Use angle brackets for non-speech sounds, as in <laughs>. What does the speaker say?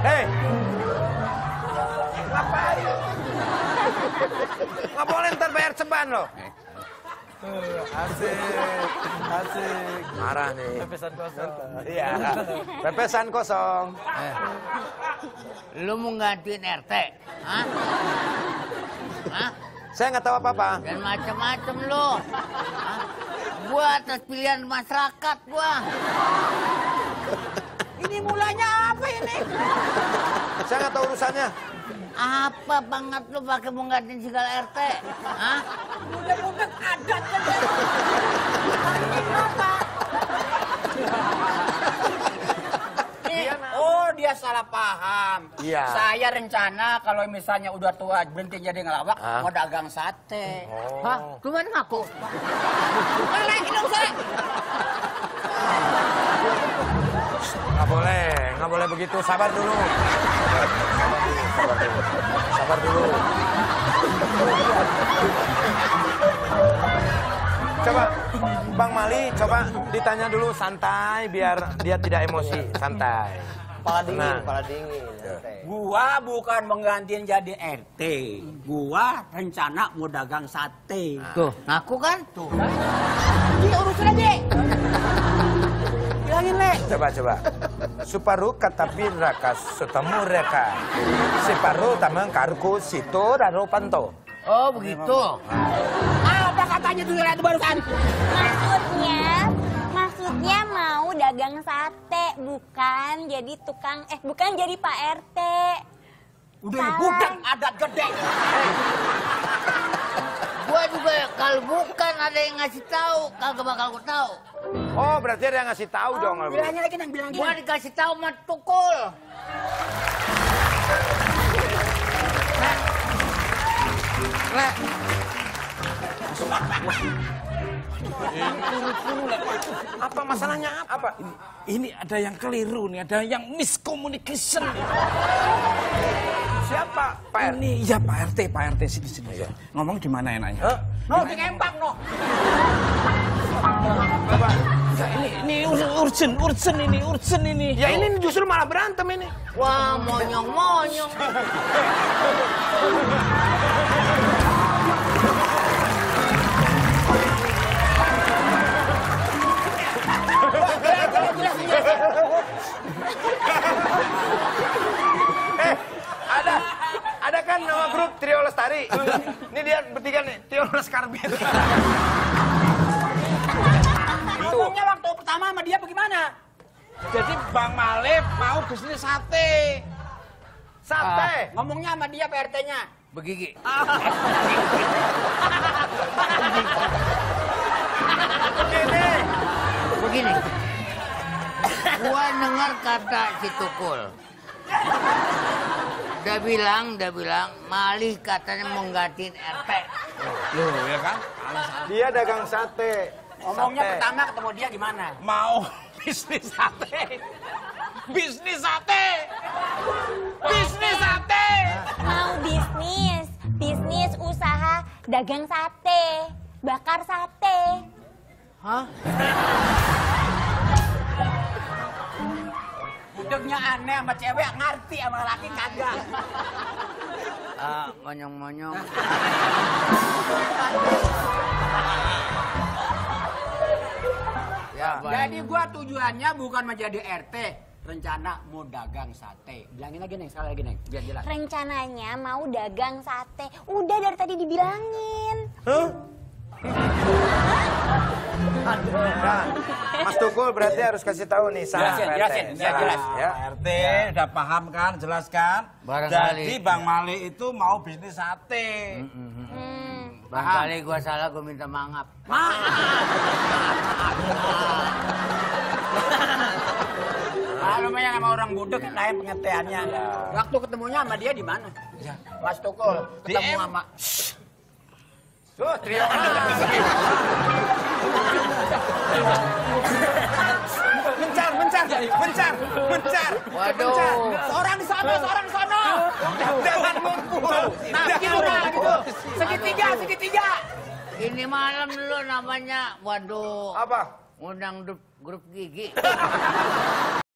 Hei, ngapain? Nggak boleh ntar bayar ceban loh. Asik, asik. Marah nih. Pepesan kosong. Iya. Pepesan kosong. Eh. Lu mau gantiin RT? Hah? Hah? Saya nggak tahu apa-apa. Dan macam-macam lu. Hah? Gua atas pilihan masyarakat gua. Ini mulanya apa ini? Saya nggak tahu urusannya. Apa banget lu pakai mau gantiin segala RT? Hah? Mudah-mudahan adat kan. <laughs> Kenapa? Nih, oh dia salah paham. Iya. Saya rencana kalau misalnya udah tua berhenti jadi ngelawak, Hah? mau dagang sate. Oh. Hah? Lu mana ngaku? Lagi dong saya? Nggak boleh, nggak boleh begitu. Sabar dulu. Sabar dulu. Sabar dulu. Coba, Bang Mali, coba ditanya dulu santai biar dia tidak emosi. Santai. Kepala dingin, Nah. kepala dingin. Gua bukan menggantiin jadi RT. Gua rencana mau dagang sate. Tuh, ngaku kan? Tuh? Dia urusin aja. Bilangin, Le. Coba, coba. Suparu katapi raka setemu reka. Siparu tamang karku situ raro panto. Oh, begitu. Apa katanya tuh Le itu barusan? Maksudnya, maksudnya mau dagang sate, bukan jadi tukang, eh bukan jadi Pak RT. Udah Salah. budak adat gede. <laughs> Gua juga kalau bukan ada yang ngasih tahu, kagak bakal gua tahu. Oh, berarti ada yang ngasih tahu dong. kalau begitu. Bilangnya lagi nang bilang Gua dikasih tahu sama tukul. Lek, apa masalahnya apa? Ini ada yang keliru nih, ada yang miscommunication. Siapa? Pak RT? Ini ya Pak RT, Pak RT sini sini. Ngomong di mana enaknya? Hah? No, di kempang no. Ya, ini ini ur- urgent, urgent ini, urgent ini. Ya ini justru malah berantem ini. Wah, monyong-monyong. <laughs> <laughs> Eh, ada ada kan nama grup Trio Lestari. Ini dia bertiga nih, Trio Leskarbit. <laughs> Ngomongnya waktu pertama sama dia bagaimana? Jadi Bang Malif mau bisnis sate. Santai. Ngomongnya sama dia PRT-nya. Begigi. <laughs> Begini. Begini. Gua dengar kata si Tukul. Dia bilang, dia bilang, malih katanya menggantiin RT. Loh, ya kan? Dia dagang sate. Ngomongnya Sate. pertama ketemu dia gimana? Mau <laughs> bisnis sate. Bisnis sate. Bisnis sate. Mau bisnis, bisnis usaha dagang sate, bakar sate. Hah? Budegnya aneh sama cewek, ngerti sama laki kagak. Ah, monyong-monyong. ya, Bang. Jadi gua tujuannya bukan menjadi RT, rencana mau dagang sate. Bilangin lagi nih, sekali lagi nih, biar jelas. Rencananya mau dagang sate. Udah dari tadi dibilangin. Nah, Mas Tukul berarti harus kasih tahu nih salah Jelasin, jelasin, Salah, jelas. Ya. RT udah paham kan, jelaskan. Barangkali. Jadi Bang Mali itu mau bisnis sate. Hmm. Barangkali gua salah, gua minta maaf. Kalau yang sama orang budek lain pengertiannya. Waktu ketemunya sama dia di mana? Mas Tukul ketemu M. sama Tuh, trio <laughs> Mencar, mencar, mencar, mencar. Waduh. seorang di sana, seorang di sana. Jangan ngumpul. Nah, begitu nah, gitu. Segitiga, segitiga. Ini malam dulu namanya, waduh, Apa? undang grup, grup gigi. <laughs>